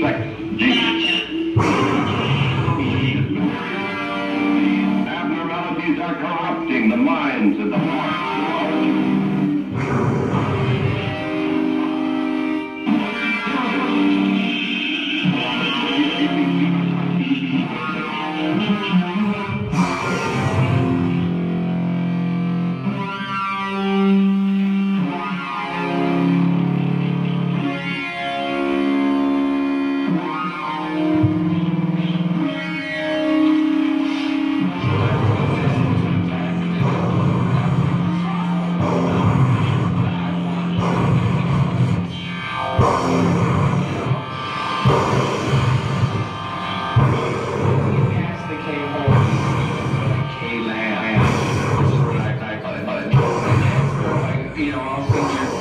and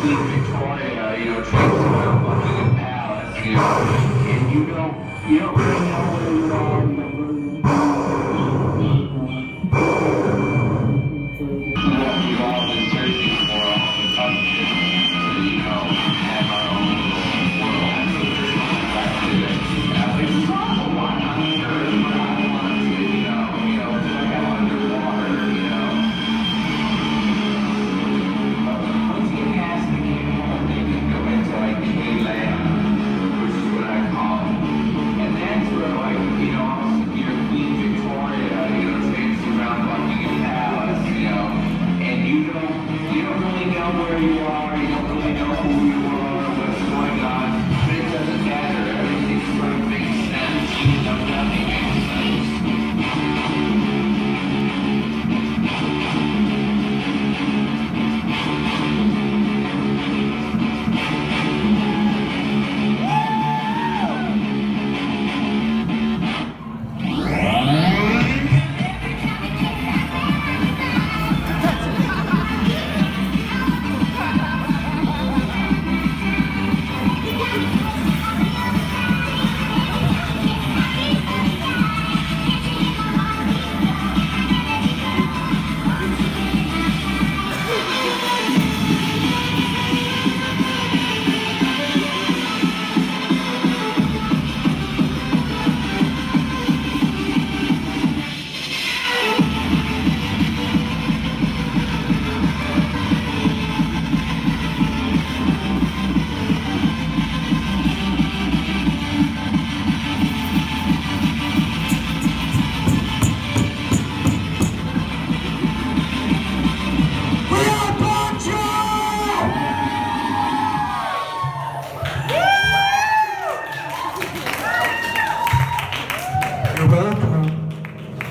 Victoria, you know, traipsing around Buckingham Palace, you know, and you don't, you don't really know whether you're